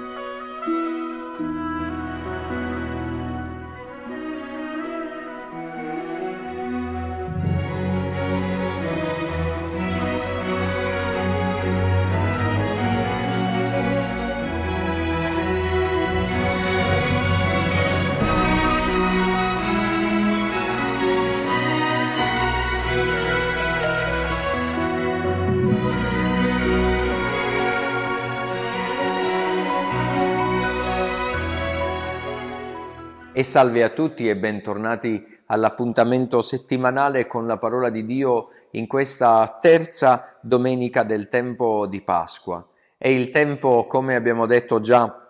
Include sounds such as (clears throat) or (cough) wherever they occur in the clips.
Bye. E salve a tutti e bentornati all'appuntamento settimanale con la parola di Dio in questa terza domenica del tempo di Pasqua. È il tempo, come abbiamo detto già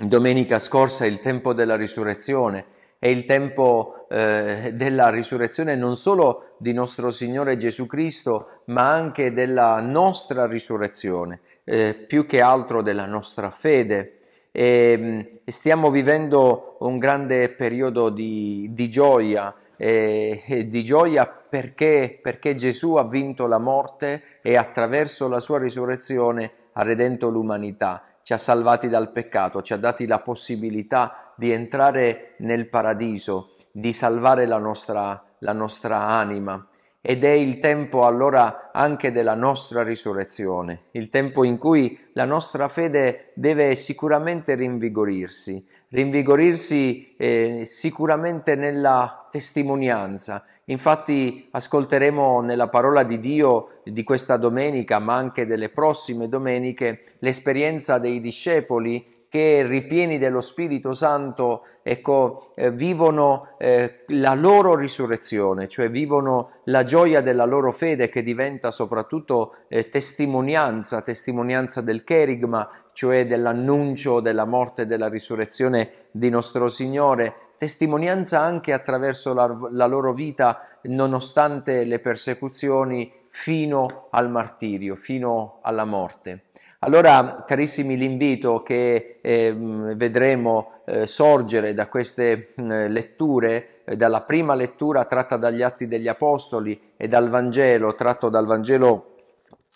domenica scorsa, il tempo della risurrezione, è il tempo eh, della risurrezione non solo di nostro Signore Gesù Cristo, ma anche della nostra risurrezione, eh, più che altro della nostra fede e stiamo vivendo un grande periodo di, di gioia, eh, di gioia perché, perché Gesù ha vinto la morte e attraverso la sua risurrezione ha redento l'umanità, ci ha salvati dal peccato, ci ha dati la possibilità di entrare nel paradiso, di salvare la nostra, la nostra anima ed è il tempo allora anche della nostra risurrezione, il tempo in cui la nostra fede deve sicuramente rinvigorirsi, rinvigorirsi eh, sicuramente nella testimonianza. Infatti ascolteremo nella parola di Dio di questa domenica, ma anche delle prossime domeniche, l'esperienza dei discepoli che ripieni dello Spirito Santo, ecco, eh, vivono eh, la loro risurrezione, cioè vivono la gioia della loro fede che diventa soprattutto eh, testimonianza, testimonianza del cherigma, cioè dell'annuncio della morte e della risurrezione di nostro Signore, testimonianza anche attraverso la, la loro vita nonostante le persecuzioni fino al martirio, fino alla morte. Allora, carissimi, l'invito che eh, vedremo eh, sorgere da queste eh, letture, dalla prima lettura tratta dagli Atti degli Apostoli e dal Vangelo, tratto dal Vangelo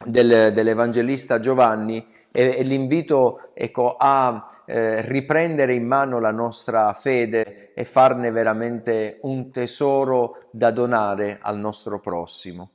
del, dell'Evangelista Giovanni, è, l'invito ecco, a eh, riprendere in mano la nostra fede e farne veramente un tesoro da donare al nostro prossimo.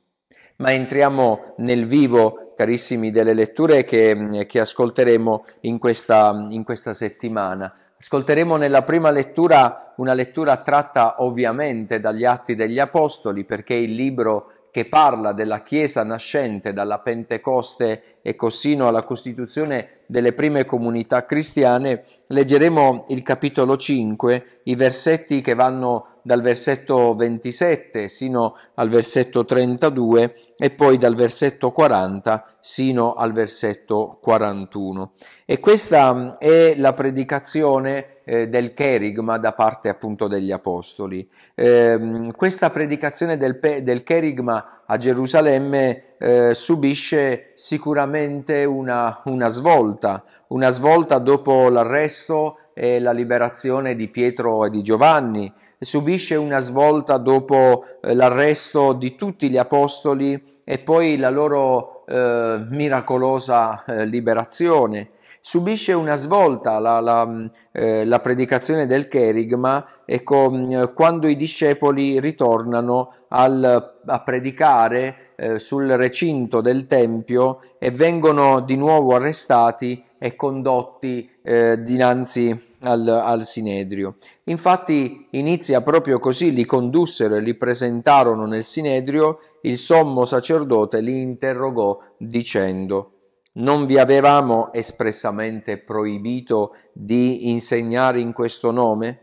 Ma entriamo nel vivo, carissimi, delle letture che, che ascolteremo in questa, in questa settimana. Ascolteremo nella prima lettura una lettura tratta ovviamente dagli Atti degli Apostoli, perché il libro che parla della Chiesa nascente dalla Pentecoste e cosino alla costituzione delle prime comunità cristiane, leggeremo il capitolo 5, i versetti che vanno dal versetto 27 sino al versetto 32 e poi dal versetto 40 sino al versetto 41. E questa è la predicazione eh, del cherigma da parte appunto degli apostoli. Eh, questa predicazione del, del, cherigma a Gerusalemme eh, subisce sicuramente una, una svolta, una svolta dopo l'arresto e la liberazione di Pietro e di Giovanni, subisce una svolta dopo eh, l'arresto di tutti gli apostoli e poi la loro eh, miracolosa eh, liberazione subisce una svolta la, la, eh, la predicazione del cherigma ecco, quando i discepoli ritornano al, a predicare eh, sul recinto del Tempio e vengono di nuovo arrestati e condotti eh, dinanzi al, al, Sinedrio. Infatti inizia proprio così, li condussero e li presentarono nel Sinedrio, il sommo sacerdote li interrogò dicendo non vi avevamo espressamente proibito di insegnare in questo nome?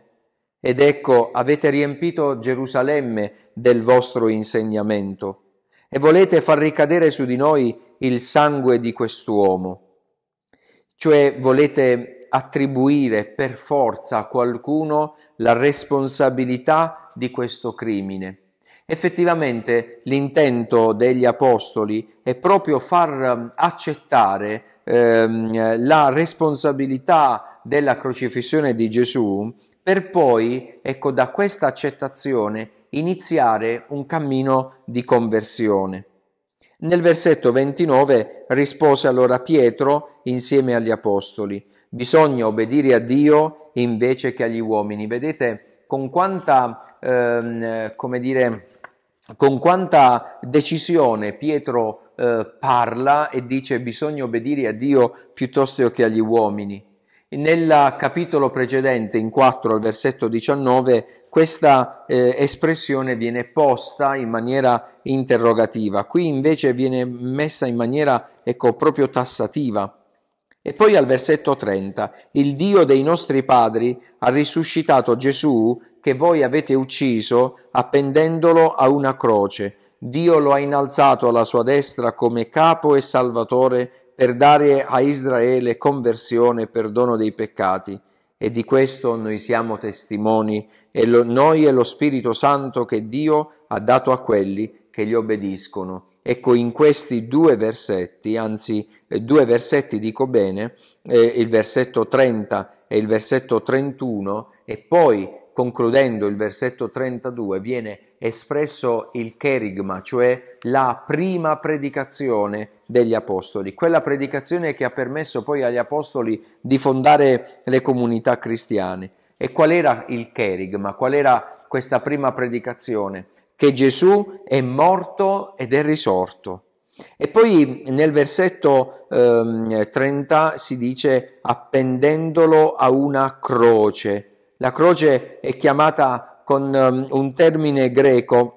Ed ecco, avete riempito Gerusalemme del vostro insegnamento e volete far ricadere su di noi il sangue di quest'uomo. Cioè volete attribuire per forza a qualcuno la responsabilità di questo crimine. Effettivamente l'intento degli apostoli è proprio far ehm, accettare ehm, la responsabilità della crocifissione di Gesù per poi, ecco, da questa accettazione iniziare un cammino di conversione. Nel versetto 29 rispose allora Pietro insieme agli apostoli, bisogna obbedire a Dio invece che agli uomini. Vedete con quanta, ehm, come dire, con quanta decisione Pietro eh, parla e dice bisogna obbedire a Dio piuttosto che agli uomini. Nel capitolo precedente, in 4 al versetto 19, questa eh, espressione viene posta in maniera interrogativa, qui invece viene messa in maniera, ecco, proprio tassativa. E poi al versetto 30, il Dio dei nostri padri ha risuscitato Gesù che voi avete ucciso appendendolo a una croce. Dio lo ha innalzato alla sua destra come capo e salvatore per dare a Israele conversione e perdono dei peccati. E di questo noi siamo testimoni, e lo, noi e lo Spirito Santo che Dio ha dato a quelli che gli obbediscono. Ecco, in questi due versetti, anzi eh, due versetti dico bene, eh, il versetto 30 e il versetto 31, e poi concludendo il versetto 32, viene espresso il kerigma, cioè la prima predicazione degli apostoli, quella predicazione che ha permesso poi agli apostoli di fondare le comunità cristiane. E qual era il kerigma? Qual era questa prima predicazione? Che Gesù è morto ed è risorto. E poi nel versetto eh, 30 si dice appendendolo a una croce. La croce è chiamata con um, un termine greco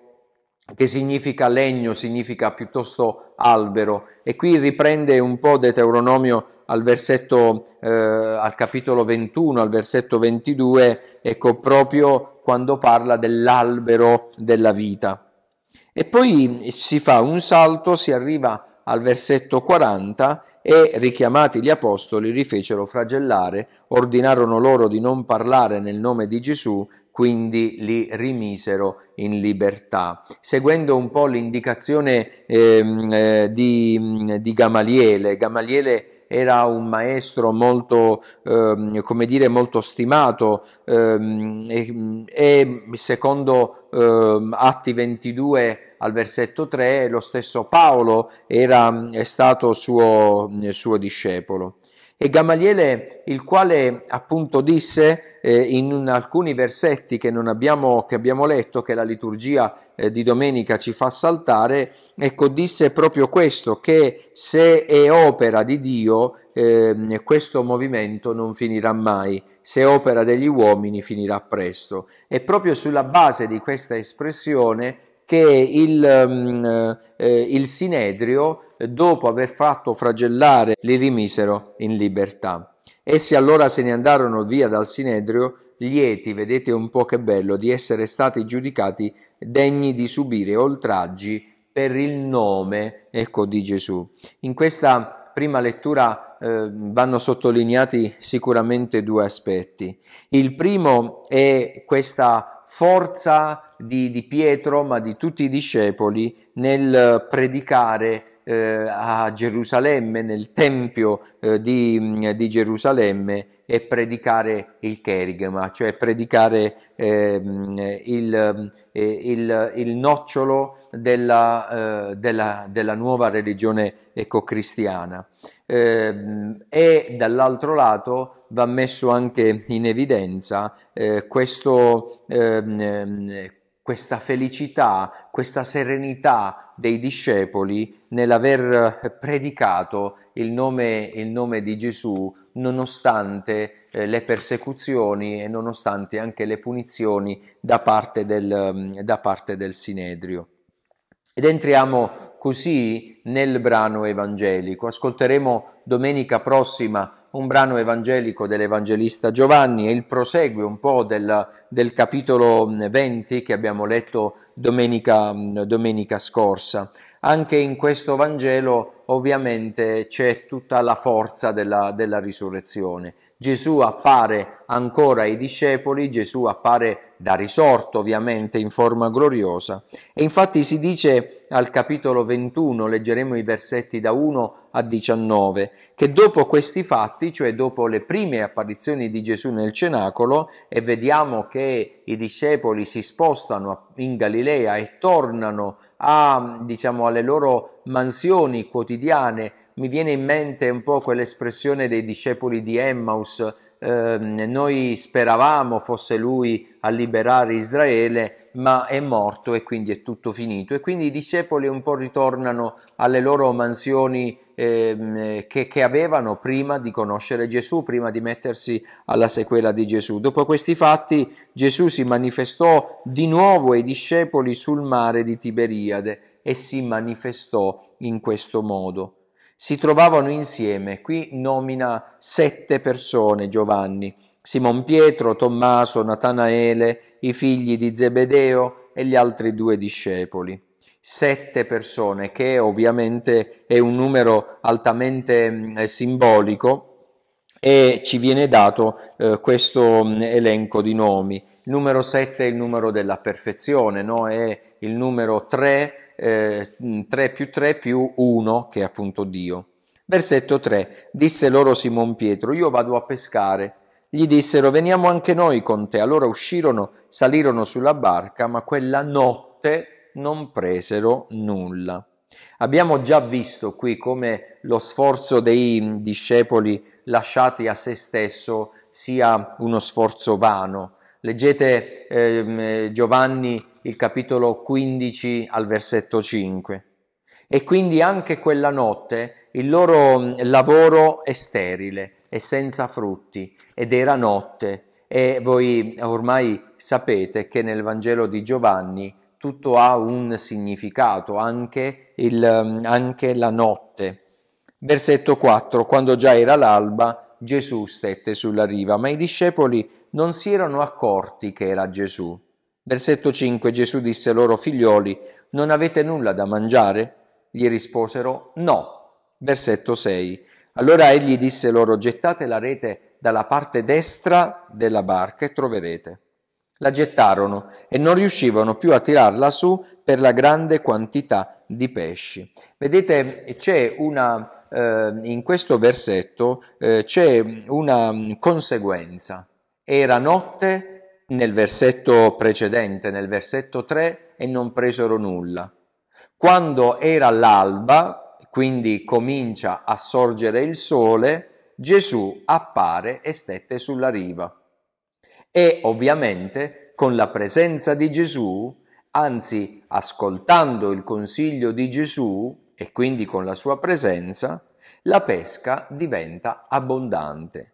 che significa legno, significa piuttosto albero. E qui riprende un po' Deuteronomio al versetto, eh, al capitolo 21, al versetto 22, ecco proprio quando parla dell'albero della vita. E poi si fa un salto, si arriva al versetto 40 e richiamati gli apostoli li fecero flagellare, ordinarono loro di non parlare nel nome di Gesù, quindi li rimisero in libertà. Seguendo un po' l'indicazione ehm, eh, di, di Gamaliele, Gamaliele era un maestro molto, eh, come dire, molto stimato eh, e, e, secondo eh, Atti 22 al versetto 3, lo stesso Paolo era, è stato suo, suo discepolo. E Gamaliele, il quale appunto disse eh, in alcuni versetti che, abbiamo, che abbiamo letto, che la liturgia eh, di domenica ci fa saltare, ecco, disse proprio questo, che se è opera di Dio, eh, questo movimento non finirà mai, se è opera degli uomini finirà presto. E proprio sulla base di questa espressione che il, um, eh, il Sinedrio, dopo aver fatto flagellare, li rimisero in libertà. Essi allora se ne andarono via dal Sinedrio, lieti, vedete un po' che bello, di essere stati giudicati degni di subire oltraggi per il nome ecco, di Gesù. In questa prima lettura eh, vanno sottolineati sicuramente due aspetti. Il primo è questa forza di, di Pietro, ma di tutti i discepoli, nel predicare eh, a Gerusalemme, nel Tempio eh, di, di, Gerusalemme e predicare il Kerigma, cioè predicare eh, il, eh, il, il, nocciolo della, eh, della, della, nuova religione ecocristiana. Eh, e dall'altro lato va messo anche in evidenza questo ehm, questa felicità, questa serenità dei discepoli nell'aver predicato il nome, il nome di Gesù nonostante eh, le persecuzioni e nonostante anche le punizioni da parte del, da parte del Sinedrio. Ed entriamo così nel brano evangelico. Ascolteremo domenica prossima un brano evangelico dell'Evangelista Giovanni e il prosegue un po' del, del capitolo 20 che abbiamo letto domenica, domenica scorsa. Anche in questo Vangelo ovviamente c'è tutta la forza della, della risurrezione. Gesù appare ancora ai discepoli, Gesù appare da risorto ovviamente in forma gloriosa. E infatti si dice al capitolo 21, leggeremo i versetti da 1 a 19, che dopo questi fatti, cioè dopo le prime apparizioni di Gesù nel cenacolo, e vediamo che i discepoli si spostano in Galilea e tornano a, diciamo, alle loro mansioni quotidiane. Mi viene in mente un po' quell'espressione dei discepoli di Emmaus, eh, noi speravamo fosse lui a liberare Israele, ma è morto e quindi è tutto finito. E quindi i discepoli un po' ritornano alle loro mansioni eh, che, che avevano prima di conoscere Gesù, prima di mettersi alla sequela di Gesù. Dopo questi fatti Gesù si manifestò di nuovo ai discepoli sul mare di Tiberiade e si manifestò in questo modo si trovavano insieme. Qui nomina sette persone Giovanni, Simon Pietro, Tommaso, Natanaele, i figli di Zebedeo e gli altri due discepoli. Sette persone, che ovviamente è un numero altamente mm, eh, simbolico, e ci viene dato eh, questo mm, elenco di nomi. Il numero 7 è il numero della perfezione, no? è il numero 3 eh, 3 più 3 più 1, che è appunto Dio. Versetto 3. Disse loro Simon Pietro, io vado a pescare. Gli dissero, veniamo anche noi con te. Allora uscirono, salirono sulla barca, ma quella notte non presero nulla. Abbiamo già visto qui come lo sforzo dei discepoli lasciati a se stesso sia uno sforzo vano. Leggete eh, Giovanni il capitolo 15 al versetto 5. E quindi anche quella notte il loro mm, lavoro è sterile, è senza frutti ed era notte. E voi ormai sapete che nel Vangelo di Giovanni tutto ha un significato, anche, il, mm, anche la notte. Versetto 4. Quando già era l'alba, Gesù stette sulla riva, ma i discepoli non si erano accorti che era Gesù. Versetto 5 Gesù disse loro figlioli, non avete nulla da mangiare? Gli risposero no. Versetto 6 Allora egli disse loro gettate la rete dalla parte destra della barca e troverete. La gettarono e non riuscivano più a tirarla su per la grande quantità di pesci. Vedete, c'è una, eh, in questo versetto eh, c'è una conseguenza. Era notte nel versetto precedente, nel versetto 3, e non presero nulla. Quando era l'alba, quindi comincia a sorgere il sole, Gesù appare e stette sulla riva. E ovviamente con la presenza di Gesù, anzi ascoltando il consiglio di Gesù e quindi con la sua presenza, la pesca diventa abbondante.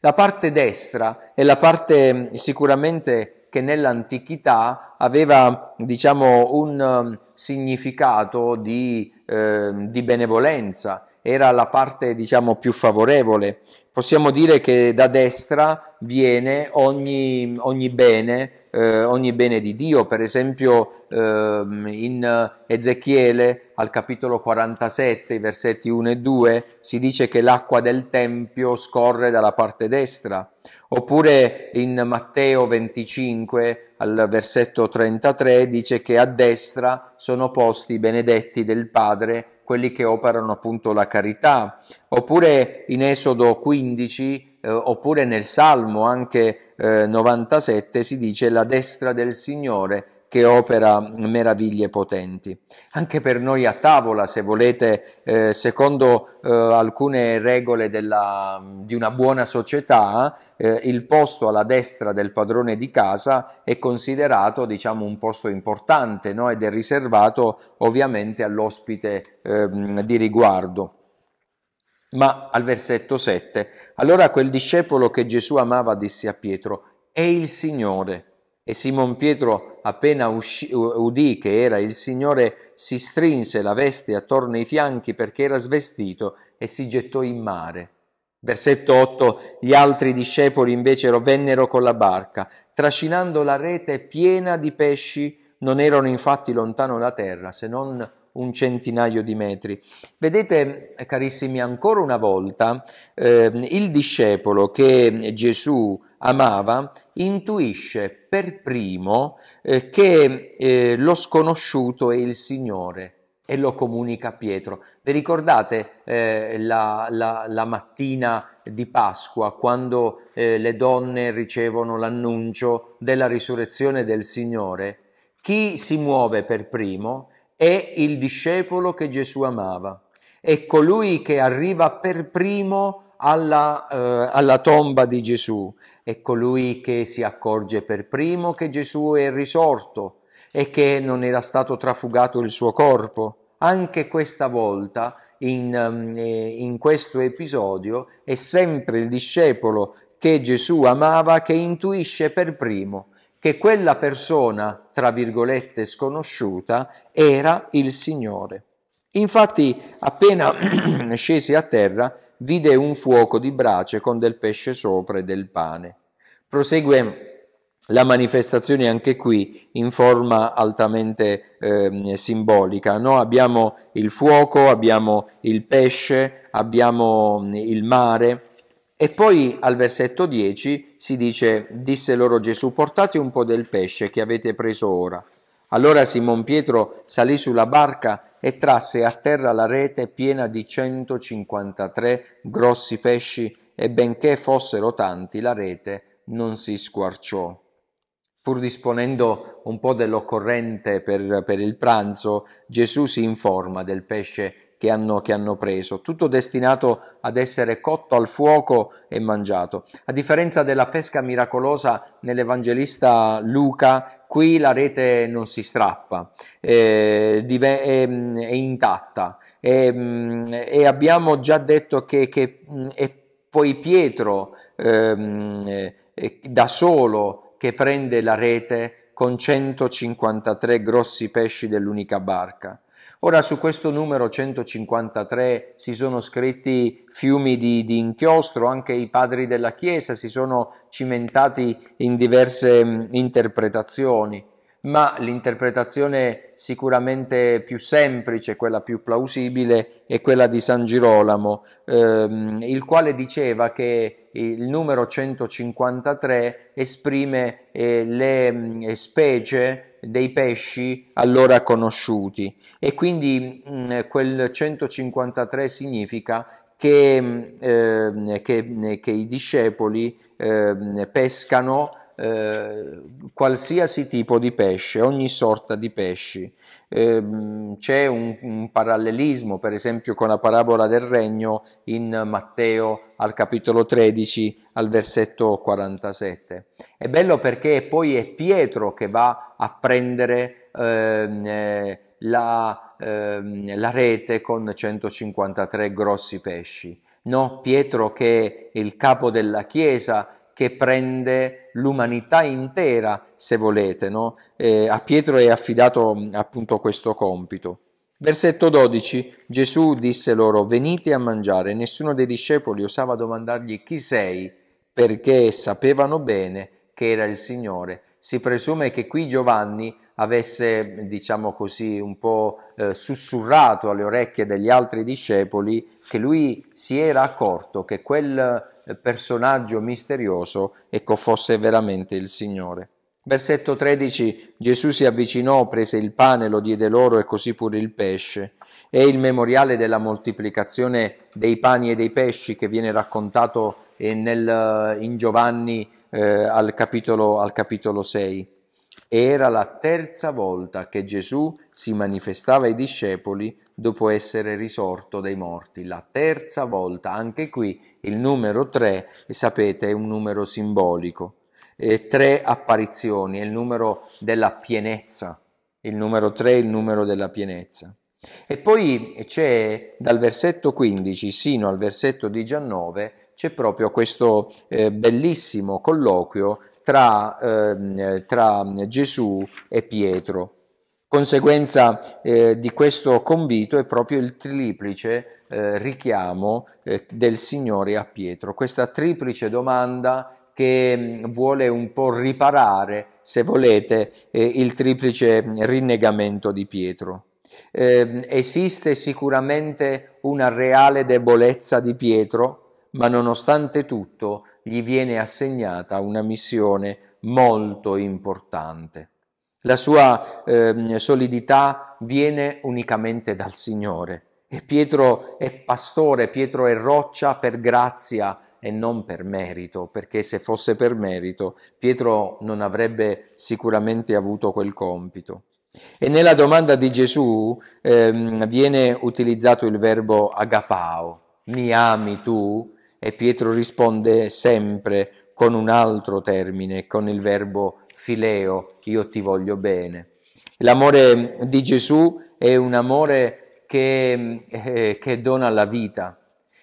La parte destra è la parte mm, sicuramente che nell'antichità aveva diciamo, un um, significato di, eh, di benevolenza, era la parte diciamo, più favorevole. Possiamo dire che da destra viene ogni, ogni bene, eh, ogni bene di Dio. Per esempio eh, in Ezechiele al capitolo 47, versetti 1 e 2, si dice che l'acqua del Tempio scorre dalla parte destra. Oppure in Matteo 25 al versetto 33 dice che a destra sono posti i benedetti del Padre quelli che operano appunto la carità, oppure in Esodo 15, eh, oppure nel Salmo anche eh, 97 si dice la destra del Signore che opera meraviglie potenti. Anche per noi a tavola, se volete, eh, secondo eh, alcune regole della, di una buona società, eh, il posto alla destra del padrone di casa è considerato, diciamo, un posto importante no? ed è riservato ovviamente all'ospite ehm, di riguardo. Ma al versetto 7, allora quel discepolo che Gesù amava disse a Pietro, è il Signore. E Simon Pietro, appena uscì, udì che era il Signore, si strinse la veste attorno ai fianchi perché era svestito e si gettò in mare. Versetto 8. Gli altri discepoli invece vennero con la barca, trascinando la rete piena di pesci, non erano infatti lontano da terra, se non un centinaio di metri. Vedete, carissimi, ancora una volta eh, il discepolo che Gesù amava intuisce per primo eh, che eh, lo sconosciuto è il Signore e lo comunica a Pietro. Vi ricordate eh, la, la, la, mattina di Pasqua quando eh, le donne ricevono l'annuncio della risurrezione del Signore? Chi si muove per primo? È il discepolo che Gesù amava, è colui che arriva per primo alla, eh, alla tomba di Gesù, è colui che si accorge per primo che Gesù è risorto e che non era stato trafugato il suo corpo. Anche questa volta, in, eh, in questo episodio, è sempre il discepolo che Gesù amava che intuisce per primo che quella persona, tra virgolette, sconosciuta, era il Signore. Infatti, appena (clears throat) scesi a terra, vide un fuoco di brace con del pesce sopra e del pane. Prosegue la manifestazione anche qui in forma altamente eh, simbolica. No? Abbiamo il fuoco, abbiamo il pesce, abbiamo il mare e poi al versetto 10 si dice, disse loro Gesù, portate un po' del pesce che avete preso ora. Allora Simon Pietro salì sulla barca e trasse a terra la rete piena di 153 grossi pesci e benché fossero tanti la rete non si squarciò. Pur disponendo un po' dell'occorrente per, per il pranzo, Gesù si informa del pesce che hanno, che hanno, preso, tutto destinato ad essere cotto al fuoco e mangiato. A differenza della pesca miracolosa nell'Evangelista Luca, qui la rete non si strappa, eh, è, è, intatta e, e, abbiamo già detto che, che è poi Pietro eh, da solo che prende la rete con 153 grossi pesci dell'unica barca. Ora su questo numero 153 si sono scritti fiumi di, di, inchiostro, anche i padri della Chiesa si sono cimentati in diverse mm, interpretazioni. Ma l'interpretazione sicuramente più semplice, quella più plausibile, è quella di San Girolamo, ehm, il quale diceva che il numero 153 esprime eh, le mh, mm, specie dei pesci allora conosciuti. E quindi mh, mm, quel 153 significa che, eh, che, che i discepoli eh, pescano eh, qualsiasi tipo di pesce, ogni sorta di pesci. Eh, c'è un, un, parallelismo, per esempio, con la parabola del regno in Matteo al capitolo 13 al versetto 47. È bello perché poi è Pietro che va a prendere ehm, eh, la, ehm, la rete con 153 grossi pesci. No, Pietro che è il capo della Chiesa che prende l'umanità intera, se volete. No? Eh, a Pietro è affidato appunto questo compito. Versetto 12, Gesù disse loro, venite a mangiare. Nessuno dei discepoli osava domandargli chi sei, perché sapevano bene che era il Signore. Si presume che qui Giovanni avesse, diciamo così, un po' eh, sussurrato alle orecchie degli altri discepoli che lui si era accorto che quel personaggio misterioso, ecco, fosse veramente il Signore. Versetto 13, Gesù si avvicinò, prese il pane, lo diede loro e così pure il pesce. È il memoriale della moltiplicazione dei pani e dei pesci che viene raccontato nel, in Giovanni eh, al, capitolo, al capitolo 6. Era la terza volta che Gesù si manifestava ai discepoli dopo essere risorto dai morti. La terza volta, anche qui il numero tre, sapete, è un numero simbolico. E tre apparizioni, è il numero della pienezza. Il numero tre è il numero della pienezza. E poi c'è dal versetto 15 sino al versetto 19 c'è proprio questo eh, bellissimo colloquio tra, eh, tra, Gesù e Pietro. Conseguenza eh, di questo convito è proprio il triplice eh, richiamo eh, del Signore a Pietro, questa triplice domanda che mm, vuole un po' riparare, se volete, eh, il triplice rinnegamento di Pietro. Eh, esiste sicuramente una reale debolezza di Pietro, ma nonostante tutto gli viene assegnata una missione molto importante. La sua eh, solidità viene unicamente dal Signore e Pietro è pastore, Pietro è roccia per grazia e non per merito, perché se fosse per merito Pietro non avrebbe sicuramente avuto quel compito. E nella domanda di Gesù ehm, viene utilizzato il verbo agapao, mi ami tu? E Pietro risponde sempre con un altro termine, con il verbo fileo, io ti voglio bene. L'amore di Gesù è un amore che, eh, che dona la vita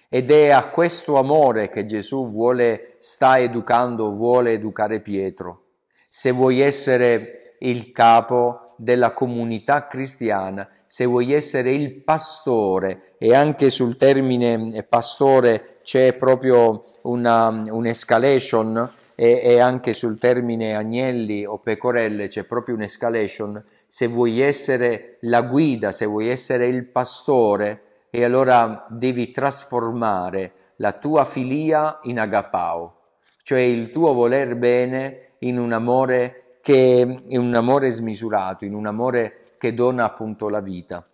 ed è a questo amore che Gesù vuole, sta educando, vuole educare Pietro. Se vuoi essere il capo della comunità cristiana, se vuoi essere il pastore, e anche sul termine pastore c'è proprio una, un'escalation, e, e anche sul termine agnelli o pecorelle c'è proprio un'escalation, se vuoi essere la guida, se vuoi essere il pastore, e allora devi trasformare la tua filia in agapao, cioè il tuo voler bene in un amore che in un amore smisurato, in un amore che dona appunto la vita.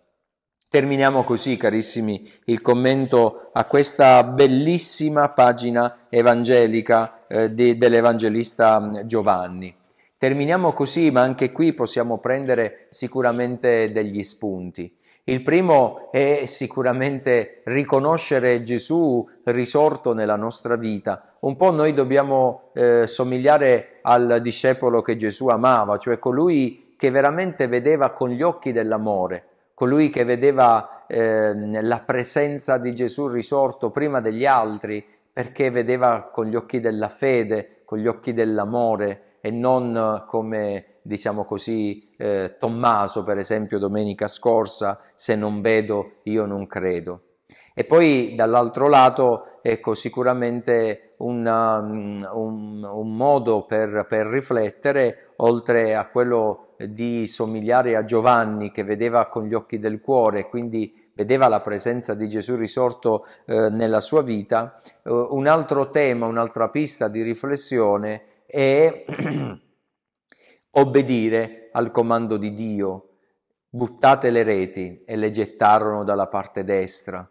Terminiamo così, carissimi, il commento a questa bellissima pagina evangelica eh, de, dell'Evangelista mm, Giovanni. Terminiamo così, ma anche qui possiamo prendere sicuramente degli spunti. Il primo è sicuramente riconoscere Gesù risorto nella nostra vita. Un po' noi dobbiamo eh, somigliare al discepolo che Gesù amava, cioè colui che veramente vedeva con gli occhi dell'amore colui che vedeva eh, la presenza di Gesù risorto prima degli altri, perché vedeva con gli occhi della fede, con gli occhi dell'amore e non come, diciamo così, eh, Tommaso, per esempio, domenica scorsa, se non vedo io non credo. E poi dall'altro lato, ecco, sicuramente una, un, un, modo per, per riflettere, oltre a quello di somigliare a Giovanni che vedeva con gli occhi del cuore, quindi vedeva la presenza di Gesù risorto eh, nella sua vita, eh, un altro tema, un'altra pista di riflessione è (clears throat) obbedire al comando di Dio. Buttate le reti e le gettarono dalla parte destra.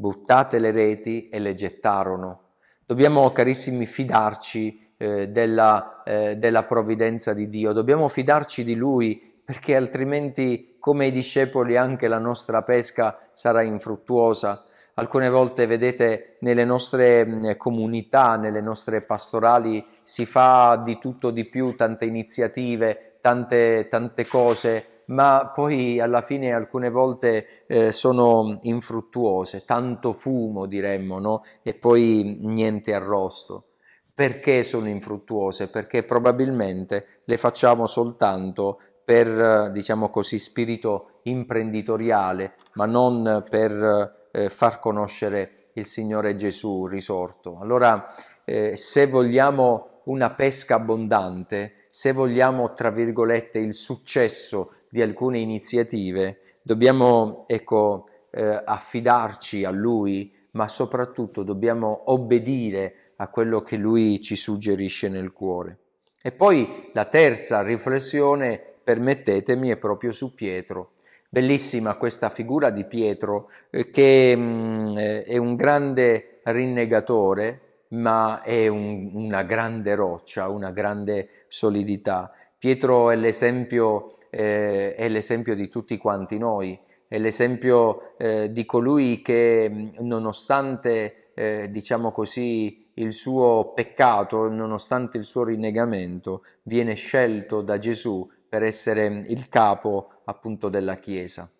Buttate le reti e le gettarono. Dobbiamo, carissimi, fidarci eh, della, eh, della provvidenza di Dio, dobbiamo fidarci di Lui perché altrimenti come i discepoli anche la nostra pesca sarà infruttuosa. Alcune volte, vedete, nelle nostre mm, comunità, nelle nostre pastorali si fa di tutto di più, tante iniziative, tante, tante cose, ma poi alla fine alcune volte eh, sono infruttuose, tanto fumo diremmo, no? E poi niente arrosto. Perché sono infruttuose? Perché probabilmente le facciamo soltanto per, diciamo così, spirito imprenditoriale, ma non per eh, far conoscere il Signore Gesù risorto. Allora, eh, se vogliamo una pesca abbondante, se vogliamo, tra virgolette, il successo di alcune iniziative, dobbiamo, ecco, eh, affidarci a Lui, ma soprattutto dobbiamo obbedire a quello che lui ci suggerisce nel cuore. E poi la terza riflessione, permettetemi, è proprio su Pietro. Bellissima questa figura di Pietro eh, che mh, mm, è un grande rinnegatore, ma è un, una grande roccia, una grande solidità. Pietro è l'esempio, eh, è l'esempio di tutti quanti noi, è l'esempio eh, di colui che nonostante, eh, diciamo così, il suo peccato, nonostante il suo rinnegamento, viene scelto da Gesù per essere il capo appunto della Chiesa.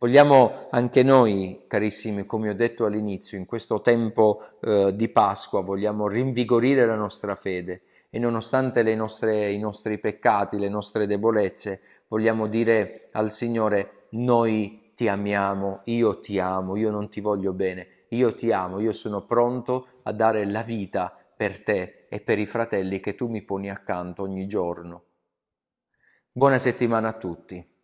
Vogliamo anche noi, carissimi, come ho detto all'inizio, in questo tempo eh, di Pasqua, vogliamo rinvigorire la nostra fede e nonostante nostre, i nostri peccati, le nostre debolezze, vogliamo dire al Signore, noi ti amiamo, io ti amo, io non ti voglio bene, io ti amo, io sono pronto a dare la vita per te e per i fratelli che tu mi poni accanto ogni giorno. Buona settimana a tutti.